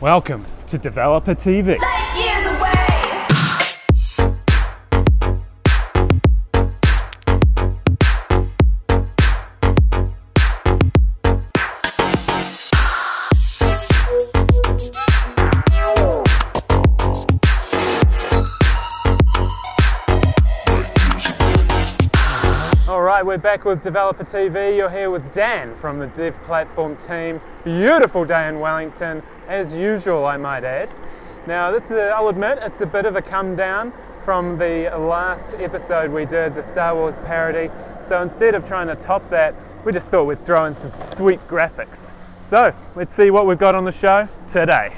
Welcome to Developer TV. We're back with Developer TV. You're here with Dan from the Dev Platform team. Beautiful day in Wellington, as usual, I might add. Now, this is a, I'll admit, it's a bit of a come down from the last episode we did, the Star Wars parody. So instead of trying to top that, we just thought we'd throw in some sweet graphics. So let's see what we've got on the show today.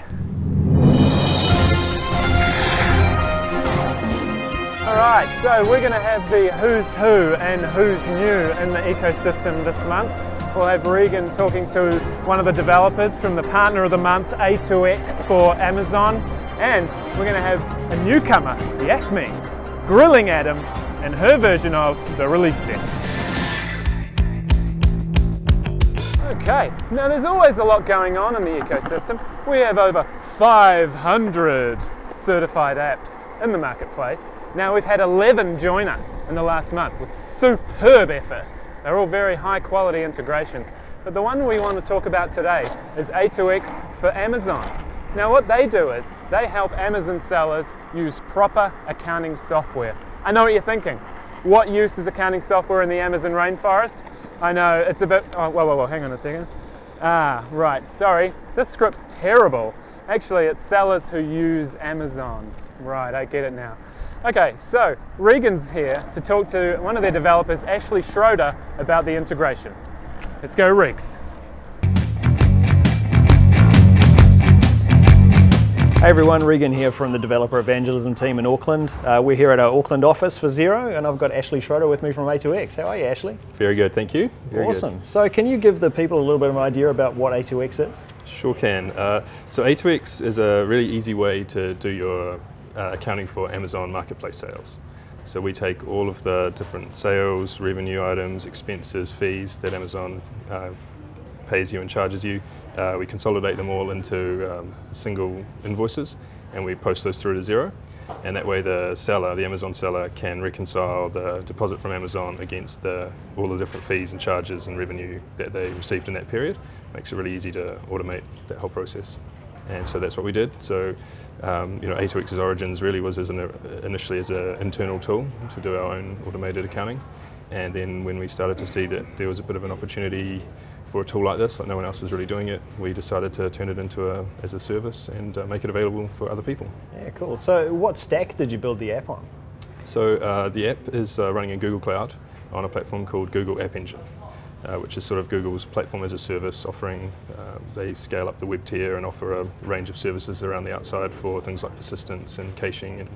Alright, so we're going to have the who's who and who's new in the ecosystem this month. We'll have Regan talking to one of the developers from the Partner of the Month A2X for Amazon. And we're going to have a newcomer, Yasmine, grilling Adam in her version of the release desk. Okay, now there's always a lot going on in the ecosystem. We have over 500 certified apps in the marketplace. Now we've had 11 join us in the last month with superb effort. They're all very high quality integrations. But the one we want to talk about today is A2X for Amazon. Now what they do is they help Amazon sellers use proper accounting software. I know what you're thinking. What use is accounting software in the Amazon rainforest? I know it's a bit. Oh, whoa, whoa, whoa! Hang on a second. Ah, right. Sorry, this script's terrible. Actually, it's sellers who use Amazon. Right, I get it now. Okay, so Regan's here to talk to one of their developers, Ashley Schroder, about the integration. Let's go, Regs. Hey everyone, Regan here from the Developer Evangelism team in Auckland. Uh, we're here at our Auckland office for Xero, and I've got Ashley Schroder with me from A2X. How are you, Ashley? Very good, thank you. Very good. awesome. So, can you give the people a little bit of an idea about what A2X is? Sure can. Uh, so A2X is a really easy way to do your uh, accounting for Amazon Marketplace sales. So we take all of the different sales, revenue items, expenses, fees that Amazon uh, pays you and charges you. Uh, we consolidate them all into um, single invoices and we post those through to Xero. And that way the seller, the Amazon seller, can reconcile the deposit from Amazon against the, all the different fees and charges and revenue that they received in that period. Makes it really easy to automate that whole process. And so that's what we did. So um, you know, A2X's origins really was as an, initially as an internal tool to do our own automated accounting. And then when we started to see that there was a bit of an opportunity for a tool like this, like no one else was really doing it, we decided to turn it into a, as a service and uh, make it available for other people. Yeah, cool. So, what stack did you build the app on? So uh, the app is uh, running in Google Cloud on a platform called Google App Engine, uh, which is sort of Google's platform as a service offering. Uh, they scale up the web tier and offer a range of services around the outside for things like persistence and caching and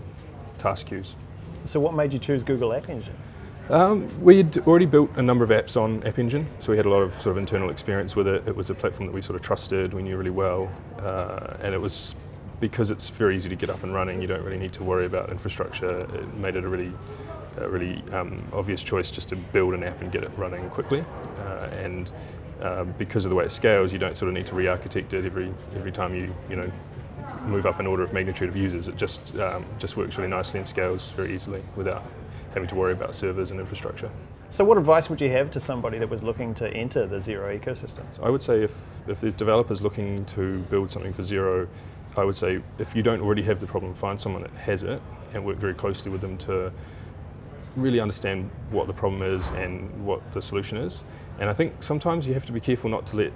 task queues. So, what made you choose Google App Engine? Um, we'd already built a number of apps on App Engine, so we had a lot of sort of internal experience with it. It was a platform that we sort of trusted, we knew really well, uh, and it was because it's very easy to get up and running. You don't really need to worry about infrastructure. It made it a really, a really um, obvious choice just to build an app and get it running quickly. Uh, and uh, because of the way it scales, you don't sort of need to re-architect it every every time you you know move up an order of magnitude of users. It just um, just works really nicely and scales very easily without having to worry about servers and infrastructure. So, what advice would you have to somebody that was looking to enter the Xero ecosystem? So I would say if, if there's developers looking to build something for Xero, I would say if you don't already have the problem, find someone that has it and work very closely with them to really understand what the problem is and what the solution is. And I think sometimes you have to be careful not to let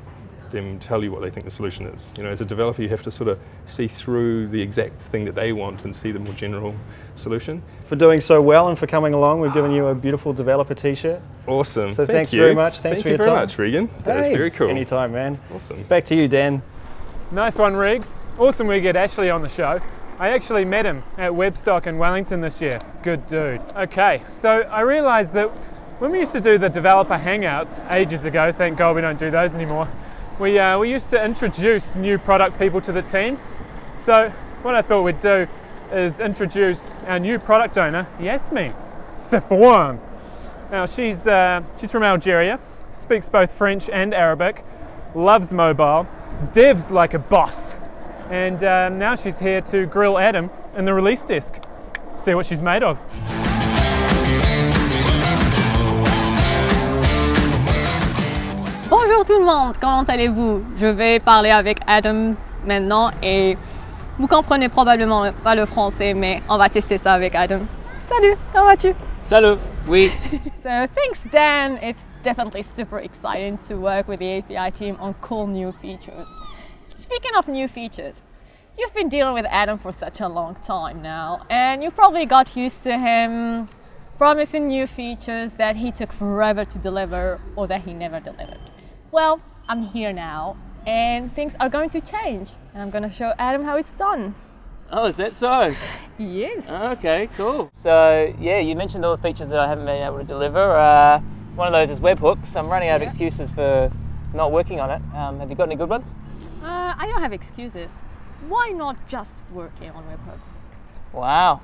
them tell you what they think the solution is. You know, as a developer, you have to sort of see through the exact thing that they want and see the more general solution. For doing so well and for coming along, we've given you a beautiful developer t shirt. Awesome. So Thank thanks you. very much. Thanks Thank for you your very time. much, Regan. That is very cool. Anytime, man. Awesome. Back to you, Dan. Nice one, Riggs. Awesome we get Ashley on the show. I actually met him at Webstock in Wellington this year. Good dude. Okay, so I realized that when we used to do the developer hangouts ages ago, thank God we don't do those anymore, we, uh, we used to introduce new product people to the team. So what I thought we'd do is introduce our new product owner, Yasmine Sefouane. Now she's, uh, she's from Algeria, speaks both French and Arabic, loves mobile, devs like a boss. and um, now she's here to grill Adam in the release desk. See what she's made of. Monde, comment allez-vous? Je vais parler avec Adam maintenant et vous comprenez probablement pas le français, mais on va tester ça avec Adam. Salut, comment vas-tu? Salut, oui. So thanks Dan, it's definitely super exciting to work with the API team on cool new features. Speaking of new features, you've been dealing with Adam for such a long time now, and you've probably got used to him promising new features that he took forever to deliver or that he never delivered. Well, I'm here now, and things are going to change, and I'm going to show Adam how it's done. Oh, is that so? Yes. Okay, cool. So, yeah, you mentioned all the features that I haven't been able to deliver. Uh, one of those is webhooks. I'm running out of Yeah. excuses for not working on it. Um, have you got any good ones? Uh, I don't have excuses. Why not just working on webhooks? Wow.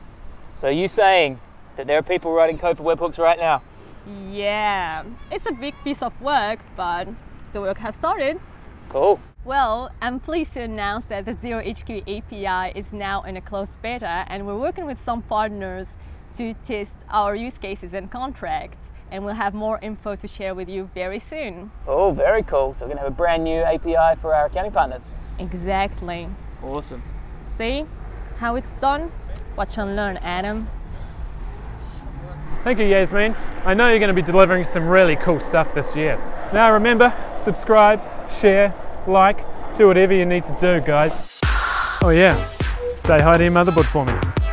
So, you saying that there are people writing code for webhooks right now? Yeah, it's a big piece of work, but the work has started. Cool. Well, I'm pleased to announce that the Xero HQ API is now in a closed beta, and we're working with some partners to test our use cases and contracts. And we'll have more info to share with you very soon. Oh, very cool. So, we're going to have a brand new API for our accounting partners. Exactly. Awesome. See how it's done? Watch and learn, Adam. Thank you, Yasmine. I know you're going to be delivering some really cool stuff this year. Now remember, subscribe, share, like, do whatever you need to do, guys. Oh yeah, say hi to your motherboard for me.